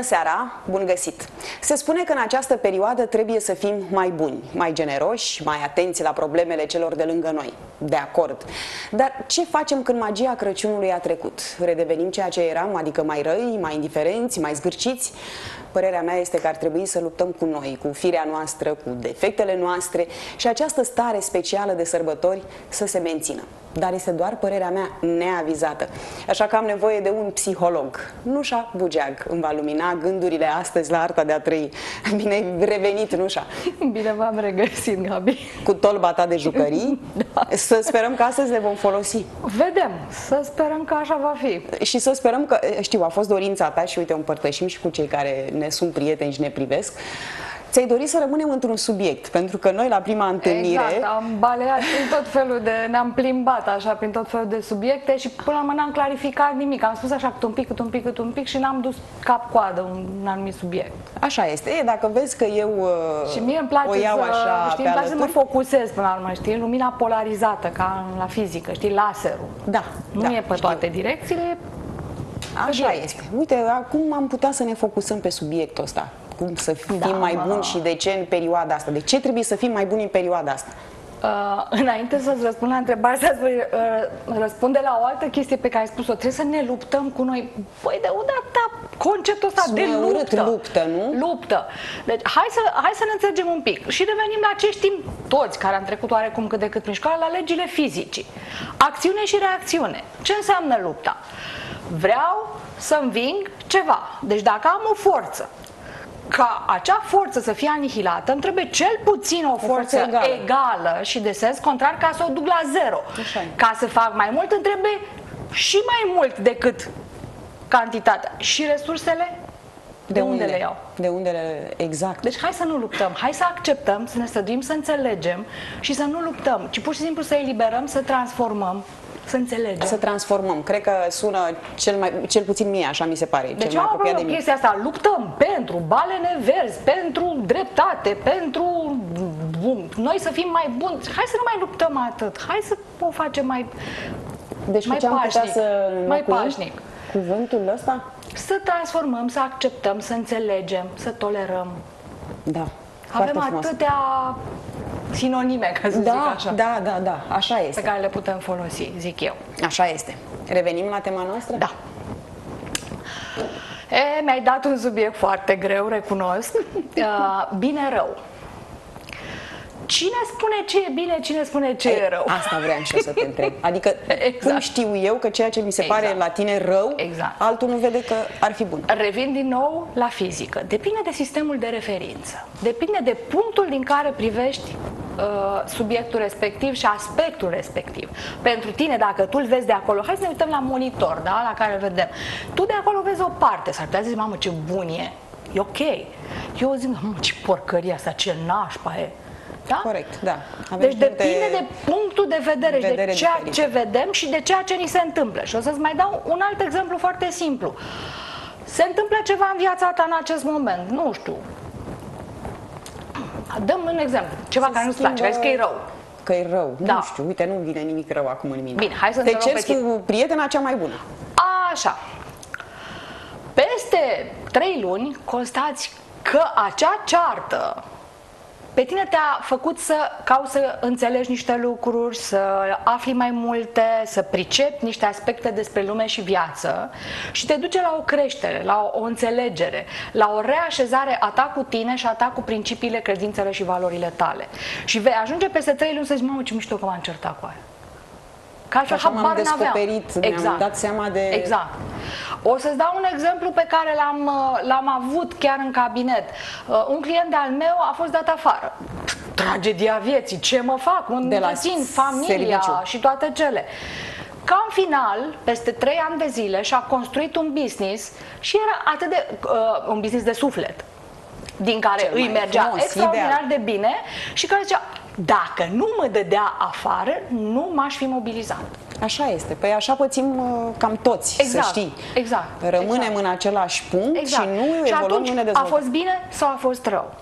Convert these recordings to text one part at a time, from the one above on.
Bună seara, bun găsit! Se spune că în această perioadă trebuie să fim mai buni, mai generoși, mai atenți la problemele celor de lângă noi. De acord. Dar ce facem când magia Crăciunului a trecut? Redevenim ceea ce eram, adică mai răi, mai indiferenți, mai zgârciți? Părerea mea este că ar trebui să luptăm cu noi, cu firea noastră, cu defectele noastre și această stare specială de sărbători să se mențină dar este doar părerea mea neavizată. Așa că am nevoie de un psiholog. Nușa Bugeag îmi va lumina gândurile astăzi la arta de a trăi. Bine ai revenit, Nușa. Bine v-am regăsit, Gabi. Cu tolba ta de jucării. da. Să sperăm că astăzi le vom folosi. Vedem. Să sperăm că așa va fi. Și să sperăm că, știu, a fost dorința ta și uite, o împărtășim și cu cei care ne sunt prieteni și ne privesc ți-ai dorit să rămânem într-un subiect, pentru că noi la prima întâlnire... Exact, am baleat prin tot felul de... ne-am plimbat așa prin tot felul de subiecte și până la urmă n-am clarificat nimic. Am spus așa cât un pic, cât un pic, cât un pic și n-am dus cap-coadă un anumit subiect. Așa este. E, dacă vezi că eu și mie îmi place o iau să, așa știi, pe îmi place să alături. mă focusez până la urmă, știi? Lumina polarizată, ca la fizică, știi? Laserul. Da, Nu da, e pe știu. toate direcțiile, Așa direct. este. Uite, acum am putea să ne focusăm pe subiectul ăsta. Cum să fim Da, mai mă. buni și de ce în perioada asta? De ce trebuie să fim mai buni în perioada asta? Uh, înainte să-ți răspund la întrebare, să uh, răspunde la o altă chestie pe care ai spus-o. Trebuie să ne luptăm cu noi. Păi de unde atâta conceptul ăsta de Sună urât, luptă? luptă, nu? Luptă. Deci hai să, hai să ne înțelegem un pic. Și revenim la ce știm toți care am trecut oarecum cât de cât prin școală, la legile fizicii. Acțiune și reacțiune. Ce înseamnă lupta? Vreau să înving ceva. Deci dacă am o forță ca acea forță să fie anihilată, îmi trebuie cel puțin o forță, forță egală. egală și de sens contrar ca să o duc la zero. Așa e. Ca să fac mai mult, îmi trebuie și mai mult decât cantitatea. Și resursele, de, unde le iau? De unde le... Exact. Deci hai să nu luptăm, hai să acceptăm, să ne străduim să înțelegem și să nu luptăm, ci pur și simplu să eliberăm, să transformăm, să înțelegem. Să transformăm. Cred că sună cel, mai, cel puțin mie, așa mi se pare, Deci cel mai am o apropiat de problemă cu mine. chestia asta. Luptăm pentru balene verzi, pentru dreptate, pentru bun. Noi să fim mai buni. Hai să nu mai luptăm atât. Hai să o facem mai, Deci mai cu ce am putea pașnic. să mai înlocuim pașnic. Cuvântul ăsta? Să transformăm, să acceptăm, să înțelegem, să tolerăm. Da. Foarte Avem frumos. atâtea sinonime, ca să zic Da, așa, da, da, da, așa pe este. care le putem folosi, zic eu. Așa este. Revenim la tema noastră? Da. E, mi-ai dat un subiect foarte greu, recunosc. Uh, bine-rău. Cine spune ce e bine, cine spune ce e rău? Asta vreau și eu să te întreb. Adică, Exact. cum știu eu că ceea ce mi se pare Exact. la tine rău, Exact. altul nu vede că ar fi bun. Revin din nou la fizică. Depinde de sistemul de referință. Depinde de punctul din care privești uh, subiectul respectiv și aspectul respectiv. Pentru tine, dacă tu îl vezi de acolo, hai să ne uităm la monitor, da, la care îl vedem. Tu de acolo vezi o parte, s-ar putea să zici, mamă, ce bun e. E ok. Eu zic, mamă, ce porcărie asta, ce nașpa e. Da? Corect, da. Avem Deci puncte- depinde de punctul de vedere, și de vedere ceea diferite. ce vedem și de ceea ce ni se întâmplă. Și o să-ți mai dau un alt exemplu foarte simplu. Se întâmplă ceva în viața ta în acest moment, nu știu. Dăm un exemplu, ceva Se care nu-ți schimbă- place, vezi că e rău. Că e rău. Da. Nu știu, uite, nu vine nimic rău acum în mine. Bine, hai să Te întrebăm ceri pe tine. cu prietena cea mai bună. Așa. Peste trei luni constați că acea ceartă pe tine te-a făcut să cauți să înțelegi niște lucruri, să afli mai multe, să pricepi niște aspecte despre lume și viață și te duce la o creștere, la o, o înțelegere, la o reașezare a ta cu tine și a ta cu principiile, credințele și valorile tale. Și vei ajunge peste trei luni să zici, mamă, ce mișto că m-am certat cu aia. Că altfel Așa m-am habar n-aveam. descoperit, mi-am dat seama de- Exact. O să-ți dau un exemplu pe care l-am, uh, l-am avut chiar în cabinet. Uh, Un client de-al meu a fost dat afară. Tragedia vieții, ce mă fac? Îmi De la întrețin familia serviciu. și toate cele. Ca în final, peste trei ani de zile și-a construit un business și era atât de, uh, un business de suflet din care Cel îi mai mergea frumos, extraordinar ideal. de bine și care zicea, dacă nu mă dădea afară, nu m-aș fi mobilizat. Așa este. Păi așa pățim uh, cam toți, Exact, să știi. exact, Rămânem exact. în același punct Exact. și nu și evoluăm, atunci nu ne a dezvoltăm. fost bine sau a fost rău?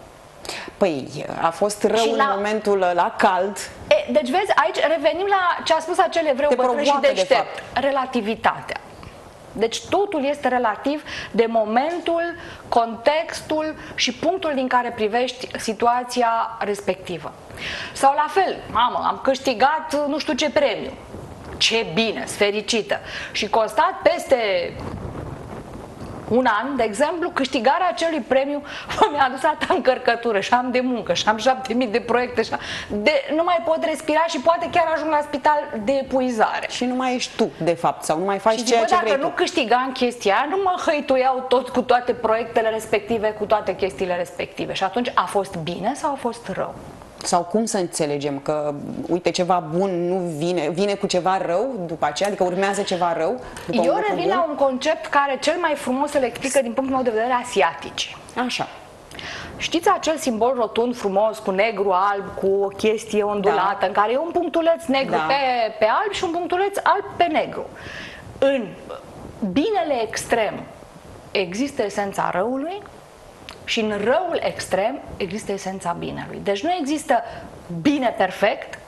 Păi, a fost rău Și în la- momentul ăla cald. E, deci vezi, aici revenim la ce a spus acel evreu Te bătrân și provoacă, de deștept. fapt. Relativitatea. Deci totul este relativ de momentul, contextul și punctul din care privești situația respectivă. Sau la fel, mamă, am câștigat nu știu ce premiu. Ce bine, fericită. Și constat peste un an, de exemplu, câștigarea acelui premiu mi-a adus atâta încărcătură și am de muncă și am șapte mii de proiecte și de, nu mai pot respira și poate chiar ajung la spital de epuizare. Și nu mai ești tu, de fapt, sau nu mai faci și ceea zic, ce dacă vrei nu tu. câștigam chestia nu mă hăituiau tot cu toate proiectele respective, cu toate chestiile respective. Și atunci a fost bine sau a fost rău? Sau cum să înțelegem că, uite, ceva bun nu vine, vine cu ceva rău după aceea, adică urmează ceva rău după un Eu lucru revin bun? la un concept care cel mai frumos îl explică din punctul meu de vedere asiatici. Așa. Știți acel simbol rotund frumos cu negru, alb, cu o chestie ondulată, Da. în care e un punctuleț negru Da. pe, pe alb și un punctuleț alb pe negru. În binele extrem există esența răului și în răul extrem există esența binelui. Deci nu există bine perfect,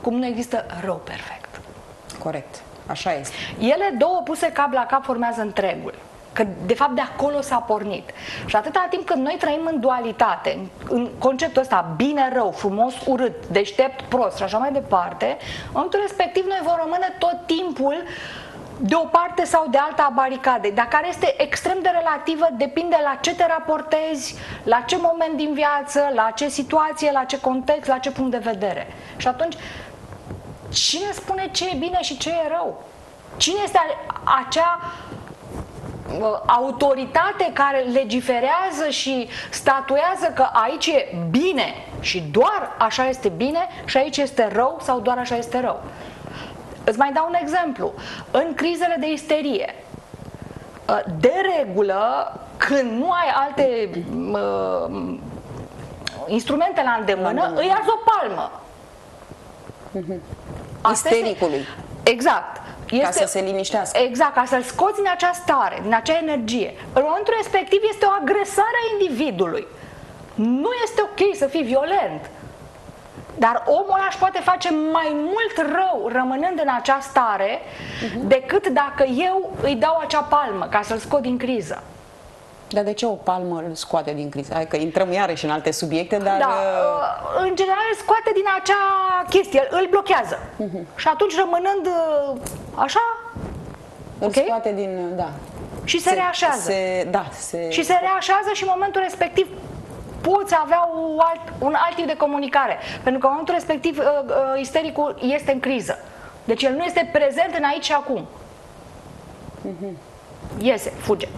cum nu există rău perfect. Corect. Așa este. Ele două puse cap la cap formează întregul. Că de fapt de acolo s-a pornit. Și atâta timp când noi trăim în dualitate, în, în conceptul ăsta bine, rău, frumos, urât, deștept, prost și așa mai departe, în momentul respectiv noi vom rămâne tot timpul de o parte sau de alta a baricadei, dar care este extrem de relativă, depinde la ce te raportezi, la ce moment din viață, la ce situație, la ce context, la ce punct de vedere. Și atunci Cine spune ce e bine și ce e rău? Cine este a- acea uh, autoritate care legiferează și statuează că aici e bine și doar așa este bine și aici este rău sau doar așa este rău? Îți mai dau un exemplu. În crizele de isterie, uh, de regulă, când nu ai alte uh, instrumente la îndemână, La îndemână. îi arzi o palmă. Asta este- Istericului. Exact. Ca să se liniștească. Exact, ca să-l scoți din acea stare, din acea energie. În momentul respectiv este o agresare a individului. Nu este ok să fii violent. Dar omul ăla își poate face mai mult rău rămânând în acea stare Mhm. decât dacă eu îi dau acea palmă ca să-l scot din criză. Dar de ce o palmă îl scoate din criză? Hai că intrăm iarăși în alte subiecte, dar... Da, uh, uh, în general îl scoate din acea chestie, îl blochează. Mhm. Și atunci rămânând uh, așa îl ok. scoate din... Da. și se, reașează. Se, da, se... și se reașează și în momentul respectiv poți avea un alt, un alt tip de comunicare. Pentru că în momentul respectiv uh, uh, istericul este în criză. Deci el nu este prezent în aici și acum. Iese, fuge.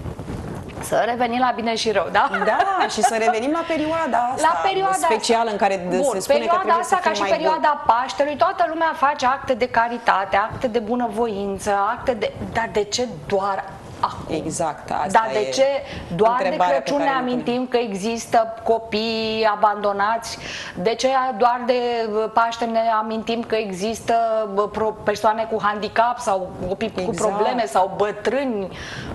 Să revenim la bine și rău, da? Da, și să revenim la perioada asta la perioada specială asta. în care Bun, se spune perioada că trebuie asta să ca fim și mai perioada Paștelui, toată lumea face acte de caritate, acte de bunăvoință, acte de... Dar de ce doar acum? Exact, asta Dar de e ce doar de întrebarea pe Crăciun ne care ne amintim că există copii abandonați? De ce doar de Paște ne amintim că există bă, pro- persoane cu handicap sau copii cu Exact. probleme sau bătrâni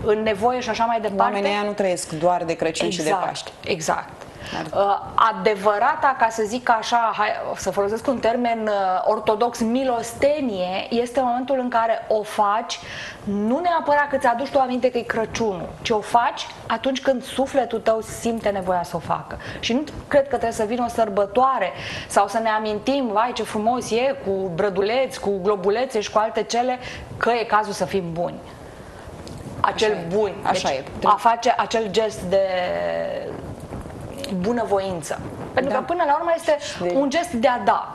în nevoie și așa mai departe? Oamenii ăia nu trăiesc doar de Crăciun și de Paște. Exact. Dar- Uh, adevărata, ca să zic așa, hai, să folosesc un termen uh, ortodox, milostenie, este momentul în care o faci nu neapărat că ți-aduci tu aminte că e Crăciunul, ci o faci atunci când sufletul tău simte nevoia să o facă. Și nu cred că trebuie să vină o sărbătoare sau să ne amintim, vai ce frumos e cu brăduleți, cu globulețe și cu alte cele, că e cazul să fim buni acel Așa e. bun. Așa deci e. A face acel gest de bunăvoință. Pentru Da. că până la urmă este de- un gest de a da.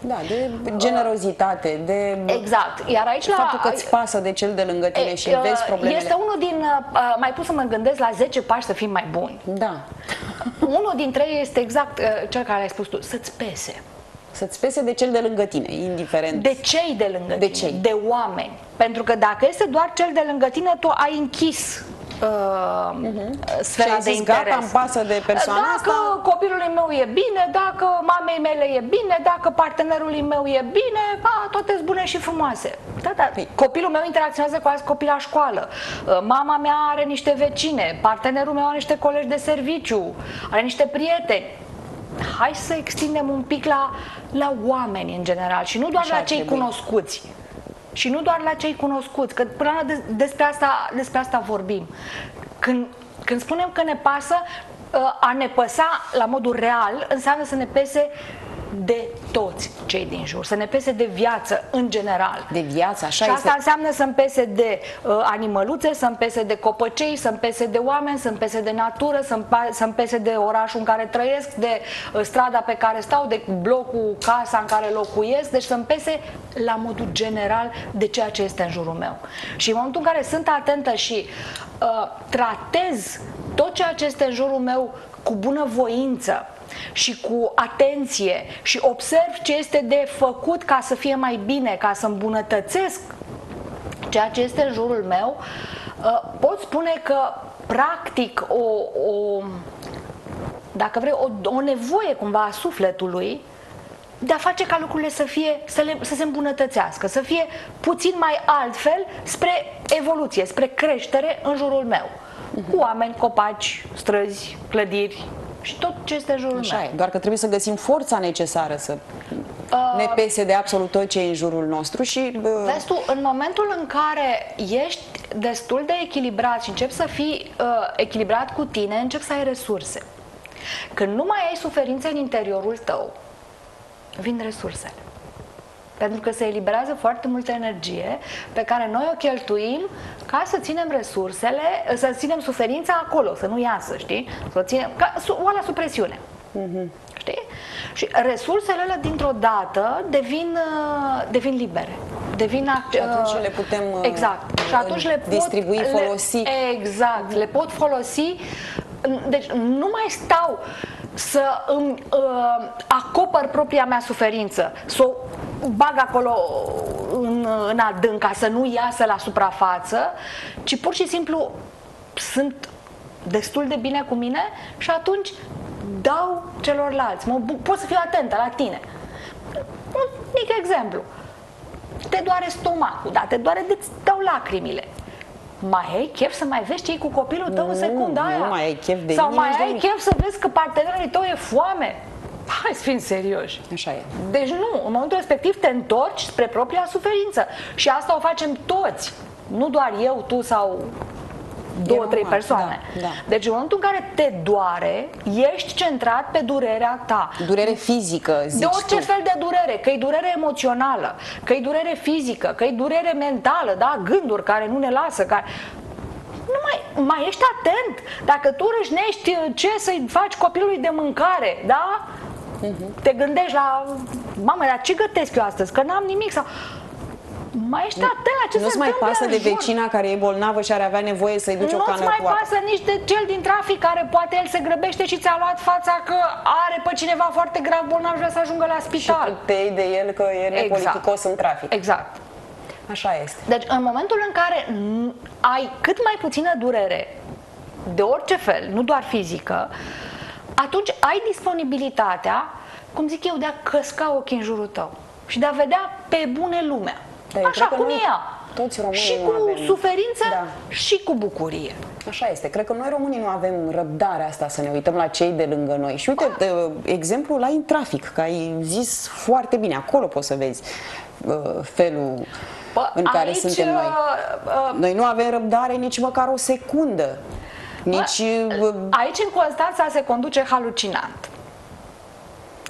Da, de generozitate, de Exact. Iar aici la... faptul că îți pasă de cel de lângă tine E, și uh, vezi problemele. Este unul din, uh, mai pus să mă gândesc la 10 pași să fim mai buni. Da. unul dintre ei este exact uh, cel care ai spus tu, să-ți pese. Să-ți pese de cel de lângă tine, indiferent. De cei de lângă De tine, cei. de oameni. Pentru că dacă este doar cel de lângă tine, tu ai închis uh, sfera Și ai de zis, interes. gata, îmi pasă de persoana dacă asta. copilului meu e bine, dacă mamei mele e bine, dacă partenerului meu e bine, a, toate sunt bune și frumoase. Da, da. Păi- Copilul meu interacționează cu alți copii la școală. Uh, Mama mea are niște vecine, partenerul meu are niște colegi de serviciu, are niște prieteni. Hai să extindem un pic la, la oameni în general și nu doar Așa la ar cei trebui. cunoscuți. Și nu doar la cei cunoscuți, că până la despre asta, despre asta vorbim. Când, când spunem că ne pasă, ă, a ne păsa la modul real înseamnă să ne pese de toți cei din jur, să ne pese de viață în general. De viață, așa Și asta este. înseamnă să-mi pese de uh, animăluțe, să-mi pese de copăcei, să-mi pese de oameni, să-mi pese de natură, să-mi, să pese de orașul în care trăiesc, de uh, strada pe care stau, de blocul, casa în care locuiesc, deci să-mi pese la modul general de ceea ce este în jurul meu. Și în momentul în care sunt atentă și uh, tratez tot ceea ce este în jurul meu cu bună voință, și cu atenție și observ ce este de făcut ca să fie mai bine, ca să îmbunătățesc ceea ce este în jurul meu, uh, pot spune că practic o, o dacă vrei, o, o nevoie cumva a sufletului de a face ca lucrurile să, fie, să, le, să se îmbunătățească, să fie puțin mai altfel spre evoluție, spre creștere în jurul meu. Cu oameni, copaci, străzi, clădiri, și tot ce este în jurul Așa meu. E, doar că trebuie să găsim forța necesară să uh, ne pese de absolut tot ce e în jurul nostru și... Uh, vezi tu, în momentul în care ești destul de echilibrat și începi să fii uh, echilibrat cu tine, începi să ai resurse. Când nu mai ai suferință în interiorul tău, vin resursele. Pentru că se eliberează foarte multă energie pe care noi o cheltuim ca să ținem resursele, să ținem suferința acolo, să nu iasă, știi? Să o ținem, ca, o la supresiune. Mm-hmm. Știi? Și resursele alea dintr-o dată devin, uh, devin libere. Devin și atunci le putem uh, exact. Și atunci le pot, distribui, folosi. Le, exact. Le pot folosi. Deci nu mai stau să îmi uh, acopăr propria mea suferință, să o bag acolo în, în adânc ca să nu iasă la suprafață, ci pur și simplu sunt destul de bine cu mine și atunci dau celorlalți. Mă, pot să fiu atentă la tine. Un mic exemplu. Te doare stomacul, da, te doare de dau lacrimile. Mai ai chef să mai vezi ce cu copilul tău nu, în secunda aia? Nu mai ai chef de Sau mai ai nimic. chef să vezi că partenerul tău e foame? Hai să fim serioși. Așa e. Deci nu, în momentul respectiv te întorci spre propria suferință. Și asta o facem toți. Nu doar eu, tu sau două, trei persoane. Da, da. Deci în momentul în care te doare, ești centrat pe durerea ta. Durere fizică, zici De orice tu. fel de durere, că e durere emoțională, că e durere fizică, că e durere mentală, da, gânduri care nu ne lasă, care nu mai, mai ești atent. Dacă tu râșnești ce să-i faci copilului de mâncare, da? Uh-huh. Te gândești la, mamă, dar ce gătesc eu astăzi? Că n-am nimic sau mai ești atent la ce Nu-ți se mai întâmplă pasă în de jur. vecina care e bolnavă și ar avea nevoie să-i duci o cană Nu-ți mai cu apă. pasă nici de cel din trafic care poate el se grăbește și ți-a luat fața că are pe cineva foarte grav bolnav și vrea să ajungă la Și spital. tu te iei de el că e nepoliticos în trafic. Exact. Așa este. Deci în momentul în care n- ai cât mai puțină durere de orice fel, nu doar fizică, atunci ai disponibilitatea, cum zic eu, de a căsca ochii în jurul tău și de a vedea pe bune lumea. Da, eu Așa cred că cum noi e ea. toți românii Și nu cu avem. suferință Da. și cu bucurie. Așa este. Cred că noi românii nu avem răbdarea asta să ne uităm la cei de lângă noi. Și uite, de, exemplu, la în trafic, că ai zis foarte bine, acolo poți să vezi uh, felul Bă, în care aici, suntem noi. uh, uh, Noi nu avem răbdare nici măcar o secundă. Nici... uh, Aici în Constanța se conduce halucinant.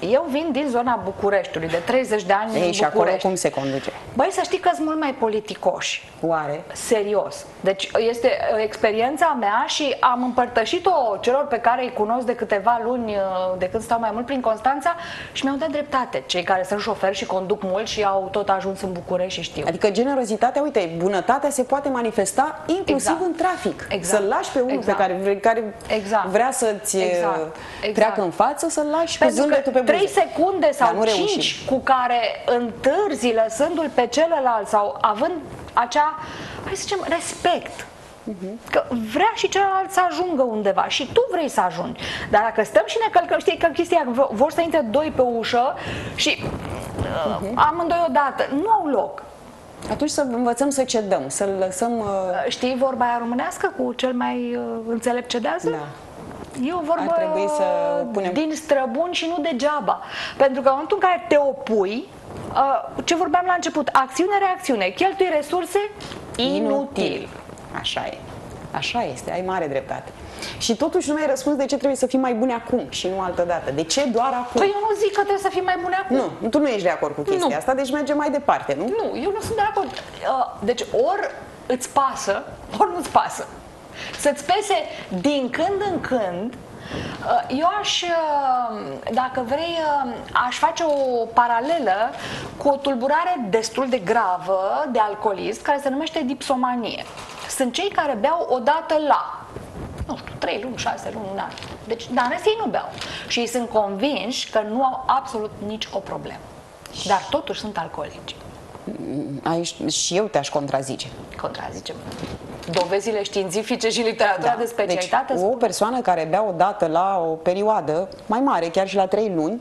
Eu vin din zona Bucureștiului, de 30 de ani Ei, în și acolo București. cum se conduce? Băi, să știi că sunt mult mai politicoși. Oare? Serios. Deci este uh, experiența mea și am împărtășit-o celor pe care îi cunosc de câteva luni, uh, de când stau mai mult prin Constanța și mi-au dat dreptate. Cei care sunt șoferi și conduc mult și au tot ajuns în București și știu. Adică generozitatea, uite, bunătatea se poate manifesta inclusiv Exact. în trafic. Exact. Să-l lași pe unul Exact. pe care, vre- care Exact. vrea să-ți uh, Exact. Exact. treacă în față, să-l lași cu Pentru că zâmbetul pe buze. 3 secunde sau Dar nu 5 reușim. cu care întârzi lăsându-l pe celălalt sau având acea, hai să zicem, respect. Mhm. Că vrea și celălalt să ajungă undeva și tu vrei să ajungi. Dar dacă stăm și ne călcăm, știi că chestia, că vor să intre doi pe ușă și uh, Mhm. amândoi odată, nu au loc. Atunci să învățăm să cedăm, să-l lăsăm... uh, Știi vorba aia românească cu cel mai uh, înțelept cedează? Da. E o vorbă Ar trebui să punem- din străbun și nu degeaba. Pentru că în momentul în care te opui, uh, ce vorbeam la început, acțiune-reacțiune, cheltui resurse inutil. Așa e. Așa este, ai mare dreptate. Și totuși nu mai răspuns de ce trebuie să fim mai buni acum și nu altă dată. De ce doar acum? Păi eu nu zic că trebuie să fim mai buni acum. Nu, tu nu ești de acord cu chestia Nu. asta, deci mergem mai departe, nu? Nu, eu nu sunt de acord. Uh, Deci ori îți pasă, ori nu-ți pasă. Să-ți pese din când în când, uh, eu aș, uh, dacă vrei, uh, aș face o paralelă cu o tulburare destul de gravă de alcoolism care se numește dipsomanie. Sunt cei care beau odată la nu știu, 3 luni, 6 luni, un an. Deci, dar în rest ei nu beau. Și ei sunt convinși că nu au absolut nici o problemă. Dar totuși sunt alcoolici. Aici și eu te-aș contrazice. Contrazicem. Dovezile științifice și literatura de specialitate Deci, o persoană care bea o dată la o perioadă mai mare, chiar și la 3 luni,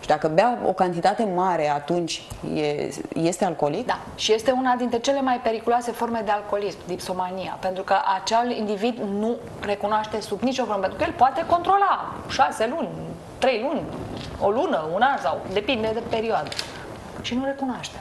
și dacă bea o cantitate mare, atunci e, este alcoolic? Da, și este una dintre cele mai periculoase forme de alcoolism, dipsomania, pentru că acel individ nu recunoaște sub nicio formă, pentru că el poate controla șase luni, trei luni, o lună, un an sau depinde de perioadă. Și nu recunoaște.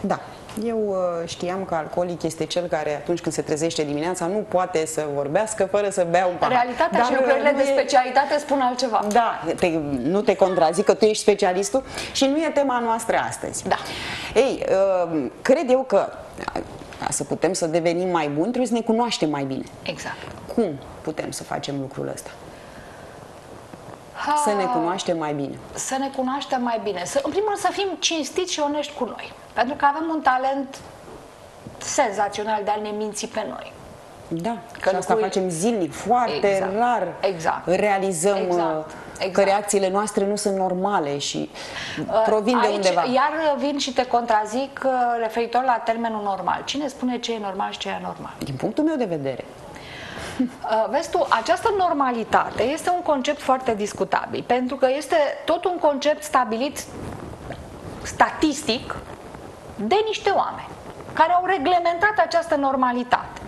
Da. Eu uh, știam că alcoolic este cel care atunci când se trezește dimineața nu poate să vorbească fără să bea un pahar. Realitatea Dar, și lucrările uh, de nu e- specialitate spun altceva. Da, te, nu te contrazic că tu ești specialistul și nu e tema noastră astăzi. Da. Ei, uh, cred eu că ca să putem să devenim mai buni, trebuie să ne cunoaștem mai bine. Exact. Cum putem să facem lucrul ăsta? Să ne cunoaștem mai bine. Să ne cunoaștem mai bine. Să, în primul rând să fim cinstiți și onești cu noi. Pentru că avem un talent senzațional de a ne minți pe noi. Da, Că și asta lucrurile- facem zilnic, foarte Exact, rar exact, realizăm exact, uh, că exact. reacțiile noastre nu sunt normale și Uh, provin de Aici, undeva. Iar vin și te contrazic uh, referitor la termenul normal. Cine spune ce e normal și ce e anormal? Din punctul meu de vedere, Uh, Vezi tu, această normalitate este un concept foarte discutabil, pentru că este tot un concept stabilit statistic de niște oameni care au reglementat această normalitate.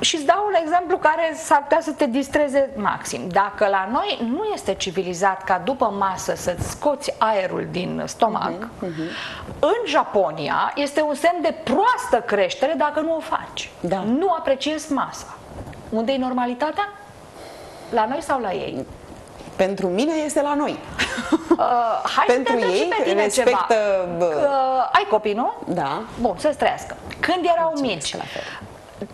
Și îți dau un exemplu care s-ar putea să te distreze maxim. Dacă la noi nu este civilizat ca după masă să-ți scoți aerul din stomac, în Japonia este un semn de proastă creștere dacă nu o faci. Da. Nu apreciezi masa. Unde e normalitatea? La noi sau la ei? pentru mine este la noi. Uh, hai Pentru să te întreb și ei pe tine respectă, ceva. bă. Că, ai copii, nu? Da. Bun, să-ți trăiască. Când erau Mulțumesc, mici, la fel.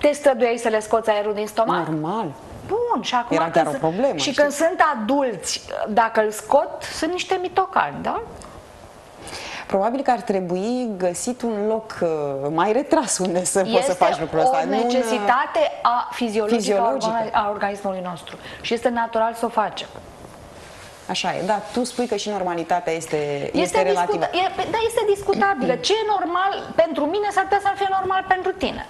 te străduiai să le scoți aerul din stomac? Normal. Bun, și acum Era când chiar o sunt- problemă, Și știi? când sunt adulți, dacă îl scot, sunt niște mitocani, da? Probabil că ar trebui găsit un loc uh, mai retras unde să poți să Este faci lucrul ăsta. o nu în, uh, necesitate a fiziologică, fiziologică. A, organ- a organismului nostru. Și este natural să o facem. Așa e, da, tu spui că și normalitatea este, este, Este, relativă. discuta- e, da, este discutabilă. Ce e normal pentru mine s-ar putea să nu fie normal pentru tine.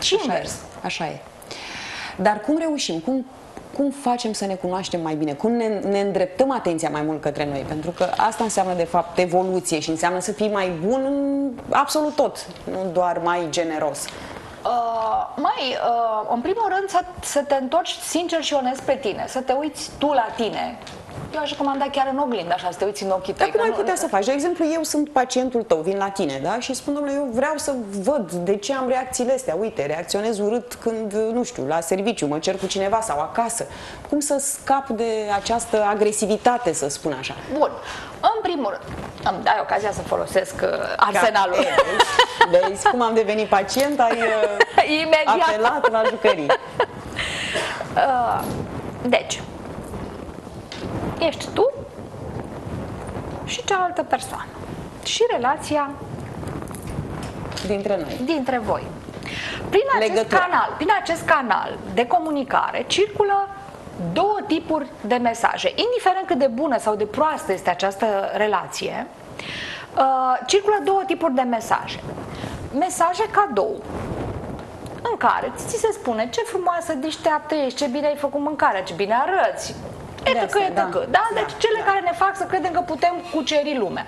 Și Așa invers. e, așa e. Dar cum reușim? Cum, cum facem să ne cunoaștem mai bine? Cum ne, ne îndreptăm atenția mai mult către noi? Pentru că asta înseamnă, de fapt, evoluție și înseamnă să fii mai bun în absolut tot, nu doar mai generos. Uh, mai, uh, în primul rând, să, să te întorci sincer și onest pe tine, să te uiți tu la tine. Eu aș recomanda chiar în oglindă, așa, să te uiți în ochii tăi. Dar cum că ai nu- putea să faci? De exemplu, eu sunt pacientul tău, vin la tine, da? Și spun, domnule, eu vreau să văd de ce am reacțiile astea. Uite, reacționez urât când, nu știu, la serviciu, mă cer cu cineva sau acasă. Cum să scap de această agresivitate, să spun așa? Bun. În primul rând, îmi dai ocazia să folosesc uh, arsenalul. Ca- Vezi? Vezi cum am devenit pacient, ai uh, Imediat. apelat la jucării. Uh, deci, ești tu și cealaltă persoană. Și relația Dintre noi. dintre voi. Prin acest Legătură. canal, prin acest canal de comunicare circulă două tipuri de mesaje. Indiferent cât de bună sau de proastă este această relație, uh, circulă două tipuri de mesaje. Mesaje cadou, în care ți se spune ce frumoasă, deșteaptă ești, ce bine ai făcut mâncarea, ce bine arăți, etc. astea, etc. da. Da, da? Da, Deci cele da. care ne fac să credem că putem cuceri lumea.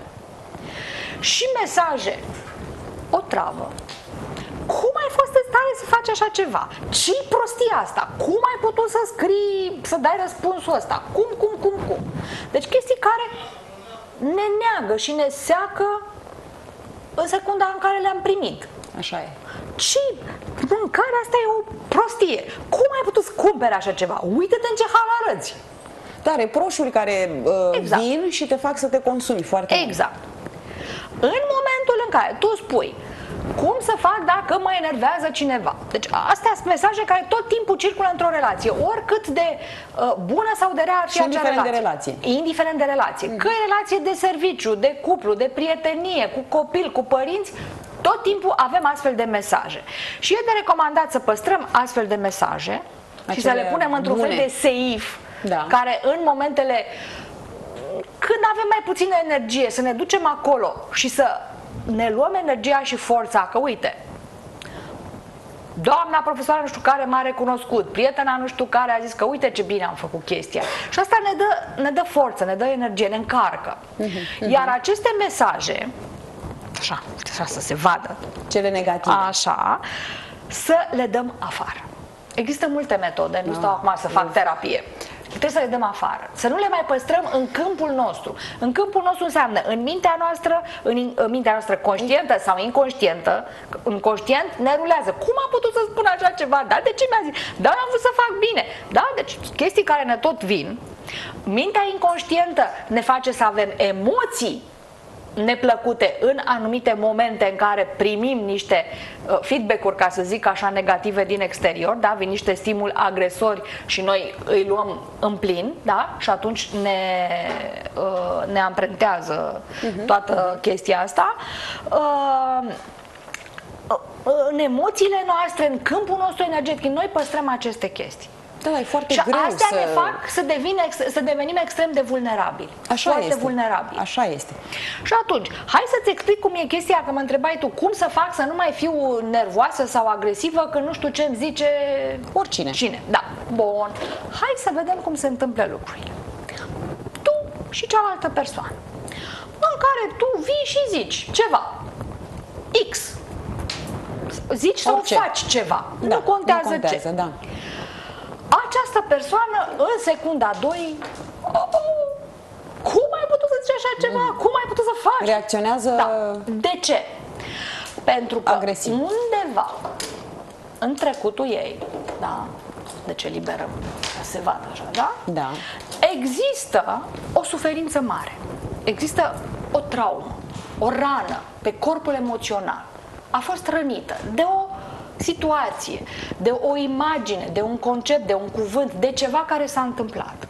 Și mesaje, o travă, cum ai fost în stare să faci așa ceva? ce prostia asta? Cum ai putut să scrii, să dai răspunsul ăsta? Cum, cum, cum, cum? Deci chestii care ne neagă și ne seacă în secunda în care le-am primit. Așa e. Ce mâncarea asta e o prostie. Cum ai putut să cumpere așa ceva? Uită-te în ce hal arăți. Da, reproșuri care uh, Exact. vin și te fac să te consumi foarte mult. Exact. În momentul în care tu spui cum să fac dacă mă enervează cineva. Deci astea sunt mesaje care tot timpul circulă într-o relație, oricât de uh, bună sau de rea ar fi Și acea indiferent de relație. relație. Indiferent de relație. Că e relație de serviciu, de cuplu, de prietenie, cu copil, cu părinți, tot timpul avem astfel de mesaje. Și e de recomandat să păstrăm astfel de mesaje și să Acele le punem într-un fel bune. de seif Da. care în momentele când avem mai puțină energie, să ne ducem acolo și să ne luăm energia și forța, că uite, doamna profesoară nu știu care m-a recunoscut, prietena nu știu care a zis că uite ce bine am făcut chestia. Și asta ne dă, ne dă forță, ne dă energie, ne încarcă. Iar aceste mesaje, așa, așa să se vadă, Cele negative. așa, să le dăm afară. Există multe metode, nu stau acum să fac terapie. Trebuie să le dăm afară. Să nu le mai păstrăm în câmpul nostru. În câmpul nostru înseamnă în mintea noastră, în, în mintea noastră conștientă sau inconștientă, în conștient ne rulează. Cum a putut să spun așa ceva? Da, de ce mi-a zis? Da, am vrut să fac bine. Da, deci chestii care ne tot vin. Mintea inconștientă ne face să avem emoții neplăcute în anumite momente în care primim niște uh, feedback-uri, ca să zic așa, negative din exterior, da? vin niște stimuli agresori și noi îi luăm în plin, da? și atunci ne, uh, ne amprentează toată chestia asta. Uh, în emoțiile noastre, în câmpul nostru energetic, noi păstrăm aceste chestii. Da, e foarte Și greu astea să... ne fac să, devine, ex- să devenim extrem de vulnerabili. Așa foarte este. vulnerabili. Așa este. Și atunci, hai să-ți explic cum e chestia, că mă întrebai tu, cum să fac să nu mai fiu nervoasă sau agresivă, că nu știu ce îmi zice Oricine. cine. Da, bun. Hai să vedem cum se întâmplă lucrurile. Tu și cealaltă persoană, în care tu vii și zici ceva, X, zici sau Orice. faci ceva, Da, nu contează, nu contează ce. da. Această persoană, în secunda 2, oh, oh, cum ai putut să zici așa ceva? Cum ai putut să faci? Reacționează Da. De ce? Pentru că Agresiv. undeva în trecutul ei, da, de ce liberăm, ca să se vadă așa, da? Da. Există o suferință mare. Există o traumă, o rană pe corpul emoțional. A fost rănită de o situație, de o imagine, de un concept, de un cuvânt, de ceva care s-a întâmplat.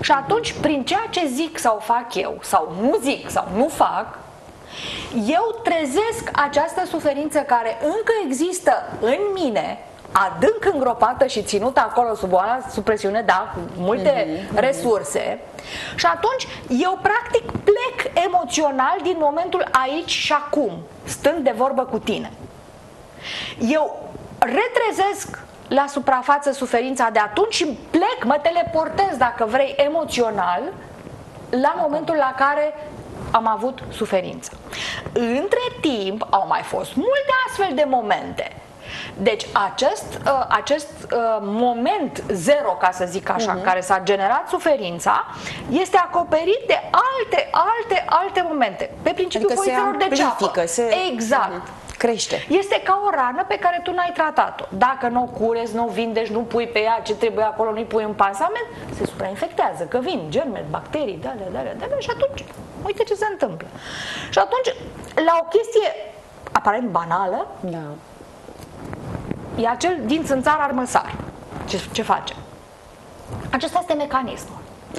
Și atunci, prin ceea ce zic sau fac eu, sau nu zic sau nu fac, eu trezesc această suferință care încă există în mine, adânc îngropată și ținută acolo sub, o, sub presiune, da, cu multe resurse. Și atunci eu practic plec emoțional din momentul aici și acum, stând de vorbă cu tine. Eu retrezesc la suprafață suferința de atunci și plec, mă teleportez, dacă vrei, emoțional la momentul la care am avut suferință. Între timp au mai fost multe astfel de momente. Deci acest, uh, acest uh, moment zero, ca să zic așa, în care s-a generat suferința, este acoperit de alte, alte, alte momente. Pe principiul Adică se foițelor de ceapă. amplifică, se... Exact. Mhm. Crește. Este ca o rană pe care tu n-ai tratat-o. Dacă nu o curezi, nu o vindești, nu pui pe ea ce trebuie acolo, nu-i pui în pansament, se suprainfectează, că vin germeni, bacterii, de alea, de alea, de alea, și atunci, uite ce se întâmplă. Și atunci, la o chestie aparent banală, Da. e acel dinț țânțar armăsar. Ce, ce face? Acesta este mecanismul.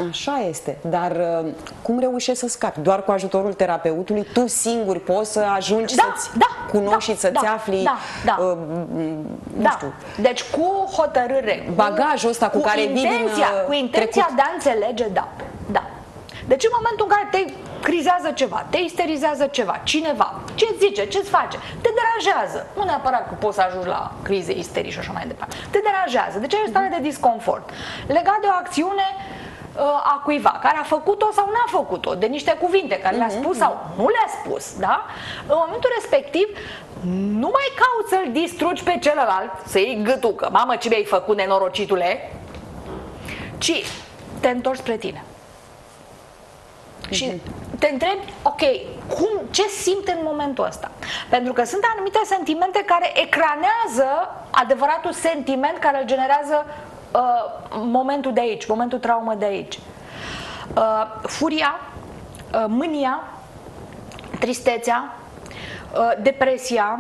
Așa este, dar uh, cum reușești să scapi? Doar cu ajutorul terapeutului? Tu singur poți să ajungi Da, să-ți da, cunoști da, și să-ți da, afli da, da. uh, m, nu da. știu, Deci cu hotărâre, cu- Bagajul ăsta cu care vii din, intenția, uh, cu intenția trecut. de a înțelege, da. Da. Deci în momentul în care te crizează ceva, te isterizează ceva, cineva, ce zice, ce-ți face, te deranjează. Nu neapărat că poți să ajungi la crize, isterii și așa mai departe. Te deranjează. Deci ai o stare de disconfort. Legat de o acțiune uh, a cuiva care a făcut-o sau n-a făcut-o, de niște cuvinte care le-a spus sau nu le-a spus, da? În momentul respectiv, nu mai cauți să-l distrugi pe celălalt, să iei gâtul, că mamă ce mi-ai făcut nenorocitule, ci te întorci spre tine. Și te întrebi, ok, cum, ce simt în momentul ăsta? Pentru că sunt anumite sentimente care ecranează adevăratul sentiment care îl generează uh, momentul de aici, momentul traumă de aici. Uh, furia, uh, mânia, tristețea, uh, depresia,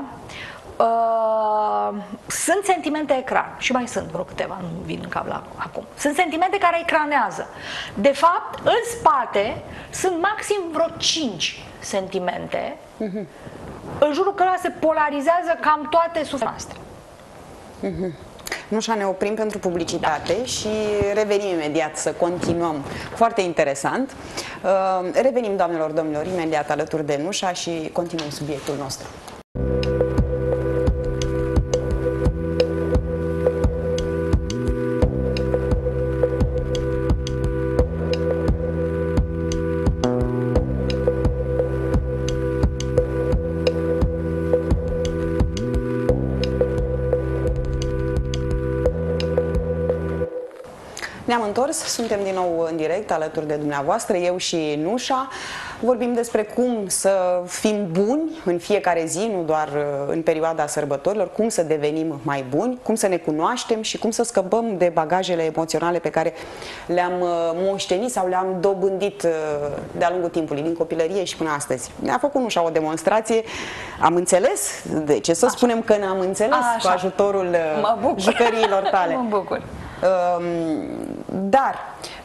Uh, sunt sentimente ecran și mai sunt vreo câteva, nu vin în cap la acum. Sunt sentimente care ecranează. De fapt, în spate sunt maxim vreo 5 sentimente uh-huh. în jurul cărora se polarizează cam toate sufletele noastre. Uh-huh. Nu și ne oprim pentru publicitate da. și revenim imediat să continuăm. Foarte interesant. Uh, revenim, doamnelor, domnilor, imediat alături de Nușa și continuăm subiectul nostru. Ne-am întors, suntem din nou în direct alături de dumneavoastră, eu și Nușa. Vorbim despre cum să fim buni în fiecare zi, nu doar uh, în perioada sărbătorilor, cum să devenim mai buni, cum să ne cunoaștem și cum să scăpăm de bagajele emoționale pe care le-am uh, moștenit sau le-am dobândit uh, de-a lungul timpului, din copilărie și până astăzi. Ne-a făcut Nușa o demonstrație, am înțeles, de ce să Așa. spunem că ne-am înțeles Așa. cu ajutorul jucăriilor tale. mă bucur. Ehm, dar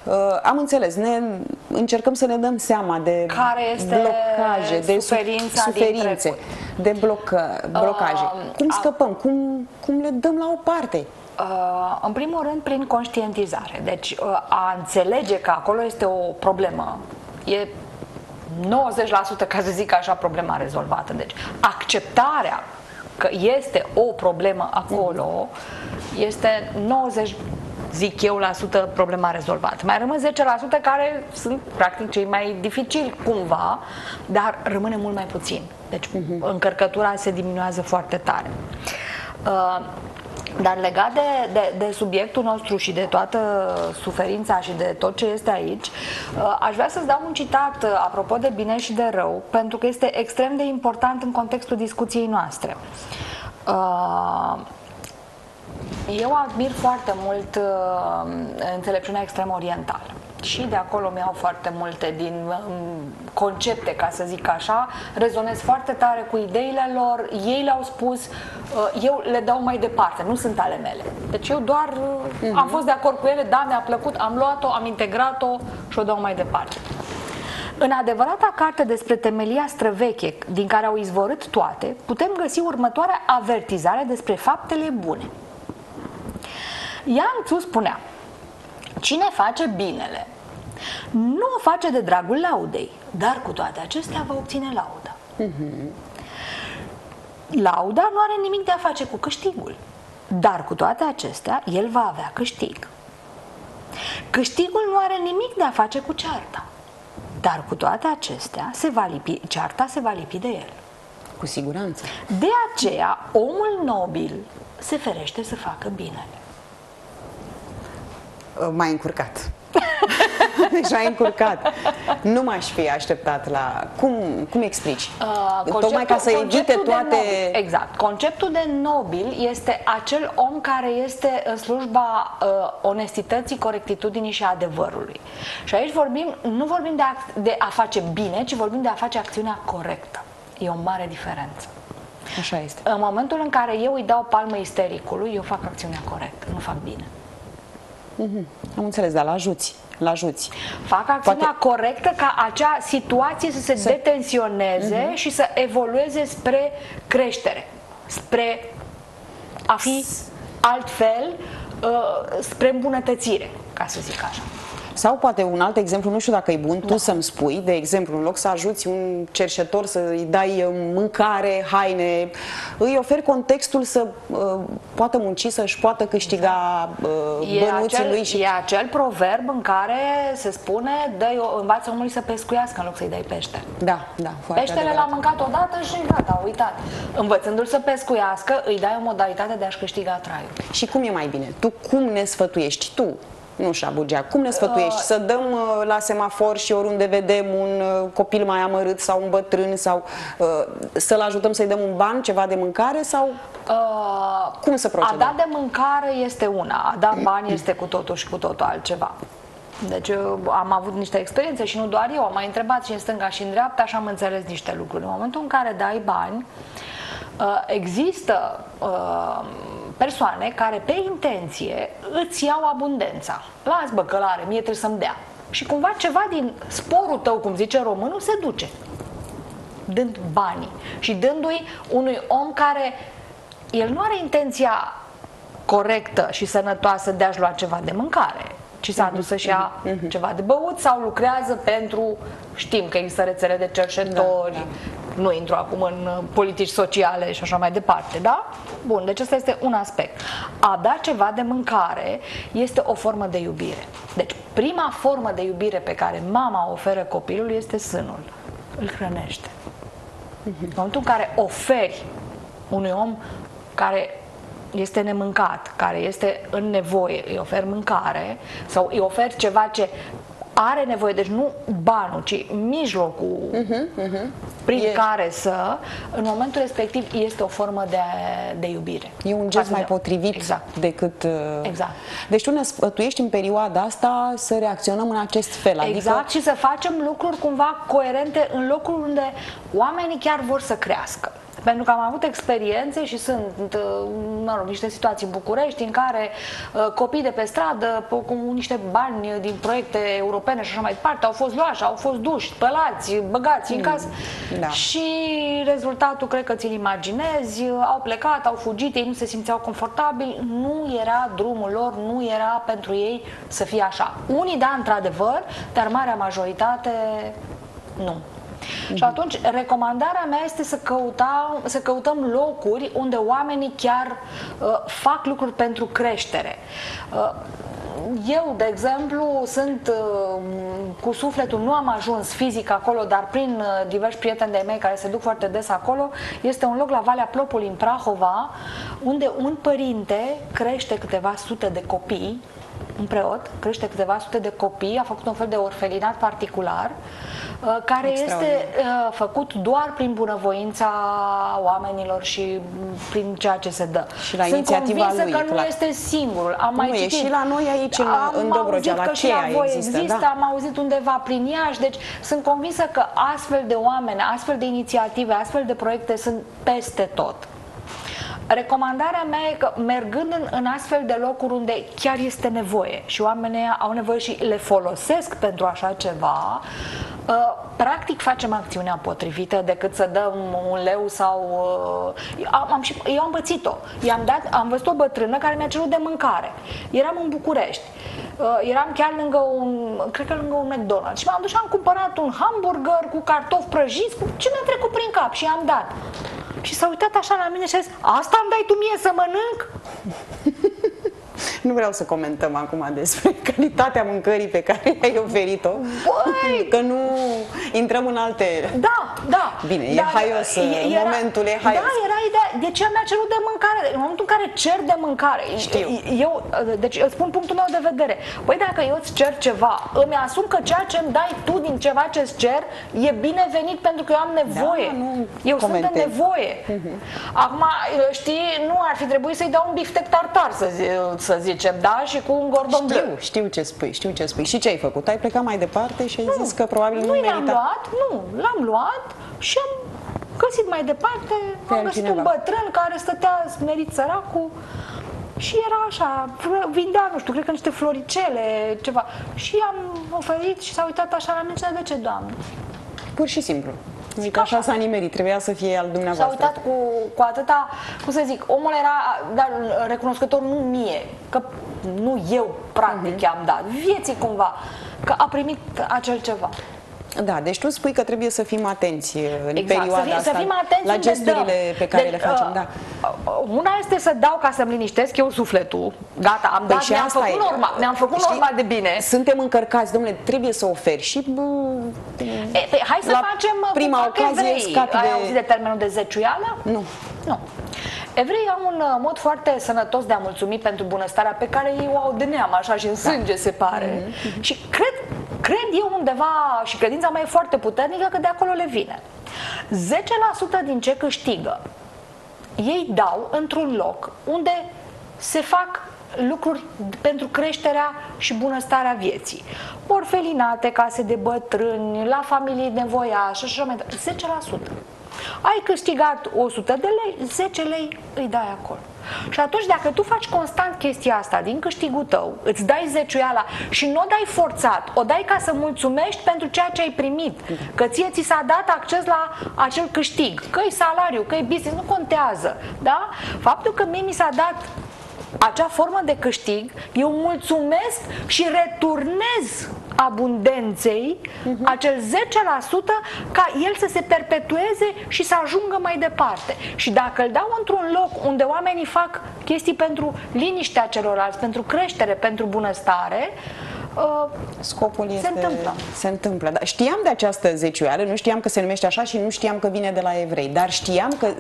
uh, am înțeles, ne încercăm să ne dăm seama de care este blocaje, de suferința suferințe, de blocă, blocaje. Uh, cum scăpăm? Cum, cum le dăm la o parte? Uh, în primul rând, prin conștientizare. Deci, uh, a înțelege că acolo este o problemă e 90% ca să zic așa problema rezolvată. Deci, acceptarea că este o problemă acolo este 90 zic eu, la sută problema rezolvată. Mai rămân 10% care sunt practic cei mai dificili cumva, dar rămâne mult mai puțin. Deci uh-huh. încărcătura se diminuează foarte tare. Uh, dar legat de, de, de subiectul nostru și de toată suferința și de tot ce este aici, uh, aș vrea să-ți dau un citat uh, apropo de bine și de rău, pentru că este extrem de important în contextul discuției noastre. Uh, eu admir foarte mult uh, înțelepciunea extrem orientală. Și de acolo mi-au foarte multe din um, concepte, ca să zic așa, rezonez foarte tare cu ideile lor, ei le-au spus, uh, eu le dau mai departe, nu sunt ale mele. Deci eu doar uh, am fost de acord cu ele, da, mi-a plăcut, am luat-o, am integrat-o și o dau mai departe. În adevărata carte despre temelia străveche, din care au izvorât toate, putem găsi următoarea avertizare despre faptele bune – Yang Tzu spunea, cine face binele, nu o face de dragul laudei, dar cu toate acestea va obține lauda. Mm-hmm. Lauda nu are nimic de a face cu câștigul, dar cu toate acestea el va avea câștig. Câștigul nu are nimic de a face cu cearta, dar cu toate acestea se va lipi, cearta se va lipi de el. Cu siguranță. De aceea, omul nobil se ferește să facă binele. Uh, m-ai încurcat. deci ai încurcat. Nu m-aș fi așteptat la... Cum, cum explici? Uh, Tocmai ca să evite toate... exact. Conceptul de nobil este acel om care este în slujba uh, onestității, corectitudinii și adevărului. Și aici vorbim, nu vorbim de a, de a face bine, ci vorbim de a face acțiunea corectă. E o mare diferență. Așa este. În momentul în care eu îi dau palmă istericului, eu fac acțiunea corectă, nu fac bine. Mm-hmm. Am înțeles, dar l-ajuți. L-ajuți. Fac acțiunea Poate... corectă ca acea situație să se să... detensioneze mm-hmm. și să evolueze spre creștere, spre a fi altfel, uh, spre îmbunătățire, ca să zic așa. Sau poate un alt exemplu, nu știu dacă e bun, da. tu să-mi spui, de exemplu, în loc să ajuți un cerșetor să-i dai uh, mâncare, haine, îi oferi contextul să uh, poată munci, să-și poată câștiga uh, e bănuții acel, lui. Și... E acel proverb în care se spune, dă învață omului să pescuiască în loc să-i dai pește. Da, da, foarte Peștele l-a mâncat odată și gata, a uitat. Învățându-l să pescuiască, îi dai o modalitate de a-și câștiga traiul. Și cum e mai bine? Tu cum ne sfătuiești? Tu, Nu bugea. Cum ne sfătuiești? Uh, să dăm uh, la semafor și oriunde vedem un uh, copil mai amărât sau un bătrân sau uh, să-l ajutăm să-i dăm un ban, ceva de mâncare sau uh, cum să procedăm? A da de mâncare este una, a da bani este cu totul și cu totul altceva. Deci am avut niște experiențe și nu doar eu, am mai întrebat și în stânga și în dreapta și am înțeles niște lucruri. În momentul în care dai bani, uh, există uh, persoane care pe intenție îți iau abundența. Las bă călare, mie trebuie să-mi dea. Și cumva ceva din sporul tău, cum zice românul, se duce. Dând banii și dându-i unui om care el nu are intenția corectă și sănătoasă de a-și lua ceva de mâncare ci s-a dus să-și ia uh-huh. ceva de băut sau lucrează pentru, știm că există rețele de cerșetori, da, da. nu intru acum în uh, politici sociale și așa mai departe, da? Bun, deci ăsta este un aspect. A da ceva de mâncare este o formă de iubire. Deci prima formă de iubire pe care mama oferă copilului este sânul. Îl hrănește. Uh-huh. În momentul în care oferi unui om care este nemâncat, care este în nevoie, îi ofer mâncare sau îi ofer ceva ce are nevoie, deci nu banul, ci mijlocul uh-huh, uh-huh. prin e... care să, în momentul respectiv, este o formă de, de iubire. E un gest mai de... potrivit exact. decât... Uh... Exact. Deci tu ne sfătuiești în perioada asta să reacționăm în acest fel. Exact adică... și să facem lucruri cumva coerente în locul unde oamenii chiar vor să crească. Pentru că am avut experiențe și sunt, uh, mă rog, niște situații în București în care uh, copii de pe stradă cu niște bani din proiecte europene și așa mai departe au fost luași, au fost duși, spălați, băgați mm. în casă da. și rezultatul cred că ți-l imaginezi, au plecat, au fugit, ei nu se simțeau confortabili, nu era drumul lor, nu era pentru ei să fie așa. Unii da, într-adevăr, dar marea majoritate nu. Mm-hmm. Și atunci, recomandarea mea este să, căuta, să căutăm locuri unde oamenii chiar uh, fac lucruri pentru creștere. Uh, eu, de exemplu, sunt uh, cu sufletul, nu am ajuns fizic acolo, dar prin uh, diversi prieteni de mei care se duc foarte des acolo, este un loc la Valea Plopului, în Prahova, unde un părinte crește câteva sute de copii un preot, crește câteva sute de copii, a făcut un fel de orfelinat particular, uh, care este uh, făcut doar prin bunăvoința oamenilor și prin ceea ce se dă. Și la Sunt inițiativa lui, că clar. nu este singurul. Am mai nu citit, e și la noi aici în, am în Dobrogea, la ce există, există da. am auzit undeva prin Iași, deci sunt convinsă că astfel de oameni, astfel de inițiative, astfel de proiecte sunt peste tot. Recomandarea mea e că mergând în, în astfel de locuri unde chiar este nevoie și oamenii au nevoie și le folosesc pentru așa ceva, uh, practic facem acțiunea potrivită decât să dăm un leu sau... Uh, am, am și, eu am pățit-o. I-am dat, am văzut o bătrână care mi-a cerut de mâncare. Eram în București. Uh, eram chiar lângă un, cred că lângă un McDonald's și m-am dus și am cumpărat un hamburger cu cartofi prăjiți, cu ce mi-a trecut prin cap și i-am dat. Și s-a uitat așa la mine și a zis, asta îmi dai tu mie să mănânc? Nu vreau să comentăm acum despre calitatea mâncării pe care ai oferit-o. Că nu intrăm în alte... Da, da. Bine, e haios, era, momentul e haios. Da, era ideea. De ce mi-a cerut de mâncare? În momentul în care cer de mâncare, Știu. eu, deci îți spun punctul meu de vedere. Păi dacă eu îți cer ceva, îmi asum că ceea ce îmi dai tu din ceva ce îți cer e binevenit pentru că eu am nevoie. Da, nu eu comentez. sunt în nevoie. Uh-huh. Acum, știi, nu ar fi trebuit să-i dau un biftec tartar, să, zi, să zicem, da? Și cu un gordon știu, bleu. Știu ce spui, știu ce spui. Și ce ai făcut? Ai plecat mai departe și ai nu, zis că probabil nu, nu merita... l-am luat, nu, l-am luat și am găsit mai departe, Pe am găsit cineva. un bătrân care stătea smerit săracul și era așa, vindea, nu știu, cred că niște floricele, ceva. Și am oferit și s-a uitat așa la mine și de ce, doamne? Pur și simplu. Zic, așa s-a nimerit, trebuia să fie al dumneavoastră. S-a uitat cu, cu atâta, cum să zic, omul era dar recunoscător nu mie, că nu eu practic uh-huh. i-am dat, vieții cumva, că a primit acel ceva. Da, deci tu spui că trebuie să fim atenți în exact, perioada să, fie, asta să fim atenți la gesturile pe care deci, le facem. Da. Uh, una este să dau ca să-mi liniștesc eu sufletul. Gata, am păi dat, mi-am făcut, e, norma, mi-am făcut știi, norma de bine. Suntem încărcați, domnule, trebuie să oferi și... E, pe, hai să facem prima ocazie vrei. Ai de... auzit de termenul de zeciuială? Nu. Nu. Evreii au un uh, mod foarte sănătos de a mulțumi pentru bunăstarea pe care ei o au de neam, așa și în da. sânge se pare. Mm-hmm. Și cred, cred eu undeva, și credința mea e foarte puternică, că de acolo le vine. 10% din ce câștigă, ei dau într-un loc unde se fac lucruri pentru creșterea și bunăstarea vieții. Orfelinate, case de bătrâni, la familii nevoiași și așa mai departe. 10%. Ai câștigat 100 de lei, 10 lei îi dai acolo. Și atunci dacă tu faci constant chestia asta din câștigul tău, îți dai zeciuiala și nu o dai forțat, o dai ca să mulțumești pentru ceea ce ai primit, că ție ți s-a dat acces la acel câștig, că e salariu, că e business, nu contează, da? Faptul că mie mi s-a dat acea formă de câștig, eu mulțumesc și returnez abundenței uh-huh. acel 10% ca el să se perpetueze și să ajungă mai departe. Și dacă îl dau într-un loc unde oamenii fac chestii pentru liniștea celorlalți, pentru creștere, pentru bunăstare, uh, uh, scopul este, se întâmplă. Se întâmplă. Da. Știam de această zecioară, nu știam că se numește așa și nu știam că vine de la evrei, dar știam că 10%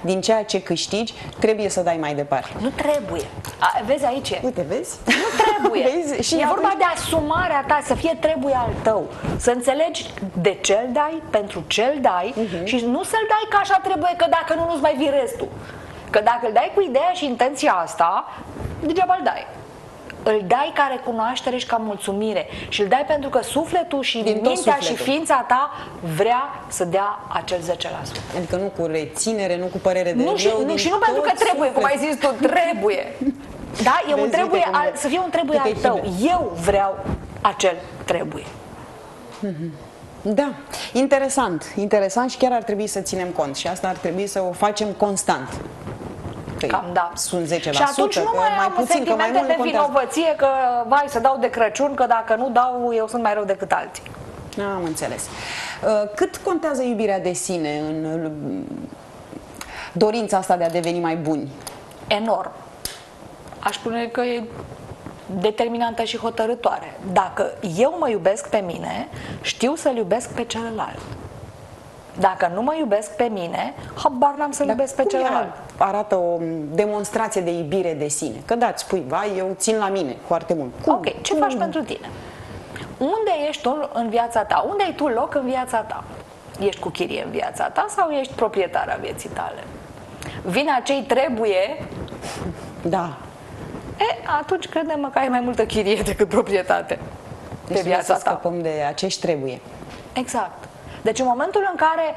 din ceea ce câștigi trebuie să dai mai departe. Nu trebuie. A, vezi aici? Uite, vezi? Nu trebuie. vezi? Și e vorba de asumarea ta, să fie trebuie al tău. Să înțelegi de ce îl dai, pentru ce îl dai uh-huh. și nu să-l dai ca așa trebuie, că dacă nu, nu-ți mai vii restul. Că dacă îl dai cu ideea și intenția asta, degeaba îl dai îl dai ca recunoaștere și ca mulțumire și îl dai pentru că sufletul și Din mintea sufletul. și ființa ta vrea să dea acel 10%. Adică nu cu reținere, nu cu părere de nu rău, și, nu, și nu pentru că trebuie, suflet. cum ai zis tu, trebuie. Da, e un trebuie al, să fie un trebuie al tău. Eu vreau acel trebuie. Da, interesant, interesant și chiar ar trebui să ținem cont și asta ar trebui să o facem constant că Cam, da. sunt 10%, Și atunci nu mai, mai am puțin, sentimente că mai de vinovăție că, vai, să dau de Crăciun, că dacă nu dau, eu sunt mai rău decât alții. Am înțeles. Uh, cât contează iubirea de sine în dorința asta de a deveni mai buni? Enorm. Aș spune că e determinantă și hotărătoare. Dacă eu mă iubesc pe mine, știu să-l iubesc pe celălalt. Dacă nu mă iubesc pe mine, habar n-am să-l iubesc pe celălalt. arată o demonstrație de iubire de sine? Că da, spui, vai, eu țin la mine foarte mult. Cum? Ok, ce Cum? faci pentru tine? Unde ești tu în viața ta? Unde ai tu loc în viața ta? Ești cu chirie în viața ta sau ești proprietar a vieții tale? Vine acei trebuie? Da. E, atunci credem că ai mai multă chirie decât proprietate deci pe viața ta. scăpăm de acești trebuie. Exact. Deci în momentul în care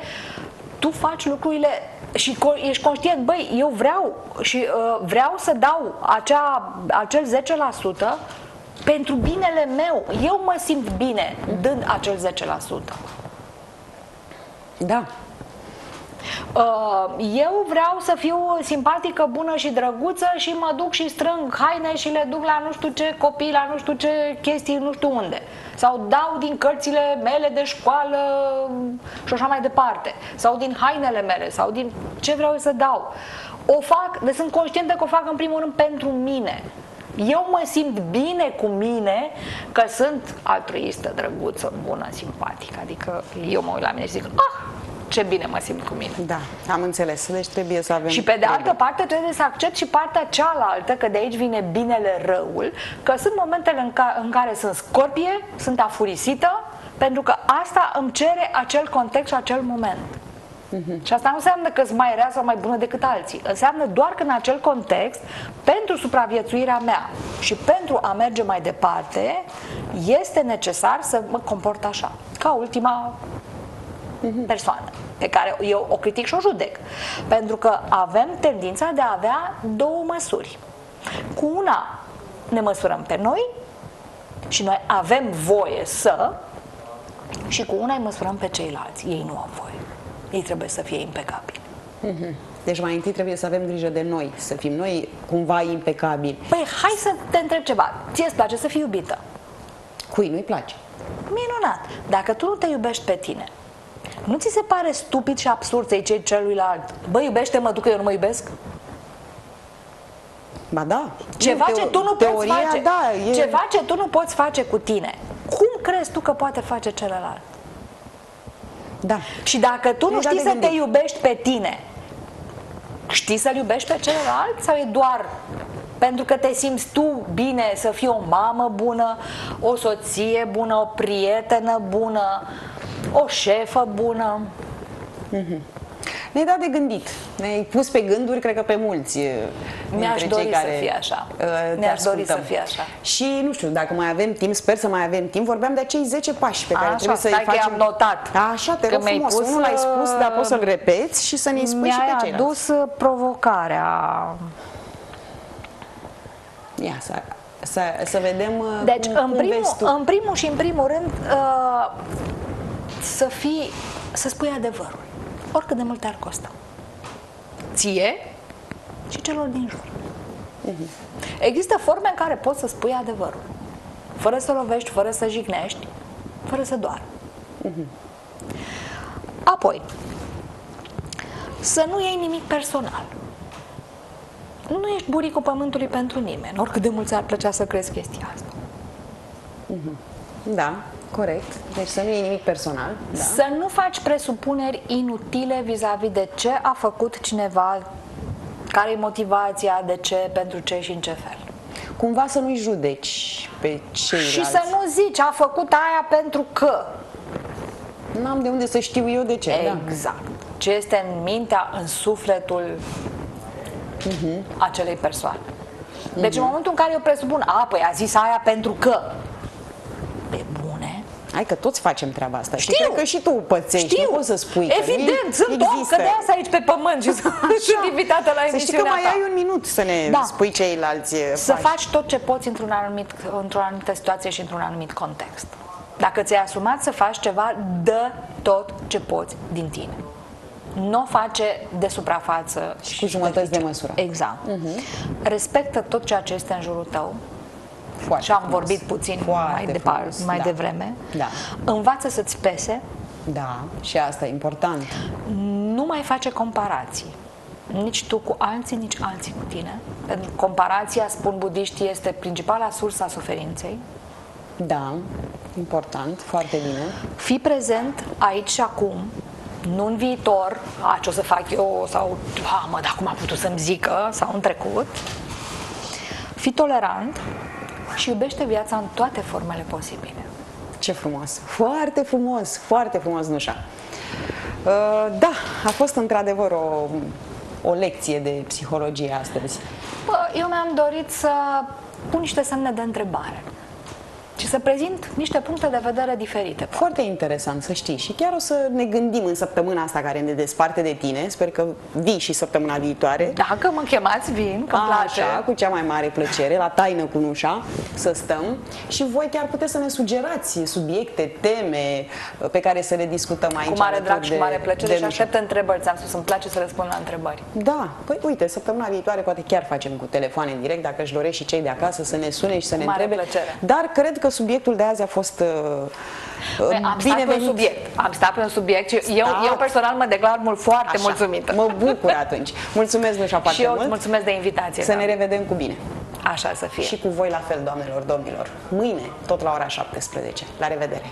tu faci lucrurile și ești conștient, băi, eu vreau și uh, vreau să dau acea, acel 10% pentru binele meu. Eu mă simt bine dând acel 10%. Da. Uh, eu vreau să fiu simpatică, bună și drăguță și mă duc și strâng haine și le duc la nu știu ce copii, la nu știu ce chestii, nu știu unde. Sau dau din cărțile mele de școală și așa mai departe. Sau din hainele mele, sau din ce vreau să dau. O fac, de sunt conștientă că o fac în primul rând pentru mine. Eu mă simt bine cu mine că sunt altruistă, drăguță, bună, simpatică. Adică eu mă uit la mine și zic, ah, ce bine mă simt cu mine. Da, am înțeles. Deci trebuie să avem... Și pe de altă parte trebuie să accept și partea cealaltă, că de aici vine binele răul, că sunt momentele în, ca, în care sunt scorpie, sunt afurisită, pentru că asta îmi cere acel context și acel moment. Uh-huh. Și asta nu înseamnă că sunt mai rea sau mai bună decât alții. Înseamnă doar că în acel context, pentru supraviețuirea mea și pentru a merge mai departe, este necesar să mă comport așa. Ca ultima persoană pe care eu o critic și o judec. Pentru că avem tendința de a avea două măsuri. Cu una ne măsurăm pe noi și noi avem voie să și cu una îi măsurăm pe ceilalți. Ei nu au voie. Ei trebuie să fie impecabili. Mhm. Deci mai întâi trebuie să avem grijă de noi, să fim noi cumva impecabili. Păi hai să te întreb ceva. Ție îți place să fii iubită? Cui nu-i place? Minunat. Dacă tu nu te iubești pe tine, nu ți se pare stupid și absurd să-i cei celuilalt? Bă, iubește-mă, tu că eu nu mă iubesc? Ba da. Ceva ce tu nu teoria, poți face, da, e... ceva ce tu nu poți face cu tine. Cum crezi tu că poate face celălalt? Da. Și dacă tu nu știi să te iubești pe tine, știi să-l iubești pe celălalt sau e doar pentru că te simți tu bine să fii o mamă bună, o soție bună, o prietenă bună, o șefă bună? Mm-hmm. Ne-ai dat de gândit, ne-ai pus pe gânduri, cred că pe mulți Mi-aș dori cei care, să fie așa. Uh, Mi-aș dori să fie așa. Și nu știu, dacă mai avem timp, sper să mai avem timp, vorbeam de acei 10 pași pe care așa, trebuie să-i facem. am notat. Așa, te rog frumos, pus, unul l-ai spus, dar poți să-l repeți și să ne spui și pe ceilalți. Mi-ai adus provocarea Ia să, să, să vedem uh, Deci, cum, în, cum primul, tu. în primul și în primul rând, uh, să fii, să spui adevărul oricât de mult te-ar costa. Ție și celor din jur. Uh-huh. Există forme în care poți să spui adevărul, fără să lovești, fără să jignești, fără să doar. Uh-huh. Apoi, să nu iei nimic personal. Nu ești buricul pământului pentru nimeni, oricât de mult ți-ar plăcea să crezi chestia asta. Uh-huh. Da. Corect. Deci să nu e nimic personal. Da. Să nu faci presupuneri inutile vis-a-vis -vis de ce a făcut cineva, care e motivația, de ce, pentru ce și în ce fel. Cumva să nu-i judeci pe ceilalți. Și să nu zici, a făcut aia pentru că. N-am de unde să știu eu de ce. Da. Exact. Da. Ce este în mintea, în sufletul uh-huh. acelei persoane. Deci uh-huh. în momentul în care eu presupun, a, păi a zis aia pentru că, Hai că toți facem treaba asta. Știu. Și cred că și tu pățești. Știu. Nu poți să spui Evident, sunt există. om, că de asta aici pe pământ și sunt invitată la emisiunea Să știi că mai ta. ai un minut să ne da. spui ceilalți Să faci. faci tot ce poți într-un anumit, într-o anumită situație și într-un anumit context. Dacă ți-ai asumat să faci ceva, dă tot ce poți din tine. Nu o face de suprafață și cu jumătăți de, de măsură. Exact. Uh-huh. Respectă tot ceea ce este în jurul tău foarte și am frumos. vorbit puțin Foarte mai, departe, mai da. devreme. Da. Învață să-ți pese. Da, și asta e important. Nu mai face comparații. Nici tu cu alții, nici alții cu tine. Pentru comparația, spun budiștii, este principala sursă a suferinței. Da, important, foarte bine. Fii prezent aici și acum, nu în viitor, a, ce o să fac eu, sau, a, mă, dar cum a putut să-mi zică, sau în trecut. Fii tolerant, și iubește viața în toate formele posibile. Ce frumos! Foarte frumos! Foarte frumos, Nușa! Uh, da, a fost într-adevăr o, o lecție de psihologie astăzi. Bă, eu mi-am dorit să pun niște semne de întrebare ci să prezint niște puncte de vedere diferite. Foarte interesant să știi și chiar o să ne gândim în săptămâna asta care ne desparte de tine, sper că vii și săptămâna viitoare. Dacă mă chemați, vin, că place. Așa, cu cea mai mare plăcere, la taină cu nușa, să stăm și voi chiar puteți să ne sugerați subiecte, teme uh, pe care să le discutăm aici. Cu mare drag și cu mare plăcere și aștept întrebări, ți-am spus, îmi place să răspund la întrebări. Da, păi uite, săptămâna viitoare poate chiar facem cu telefoane în direct, dacă își doresc și cei de acasă să ne sune și să ne mare întrebe. Plăcere. Dar cred că că subiectul de azi a fost uh, Păi, am stat pe un subiect. Am stat pe un subiect și eu, eu personal mă declar mult foarte Așa. mulțumită. Mă bucur atunci. Mulțumesc, Nușa, foarte Și eu mult. mulțumesc de invitație. Să da. ne revedem cu bine. Așa să fie. Și cu voi la fel, doamnelor, domnilor. Mâine, tot la ora 17. La revedere!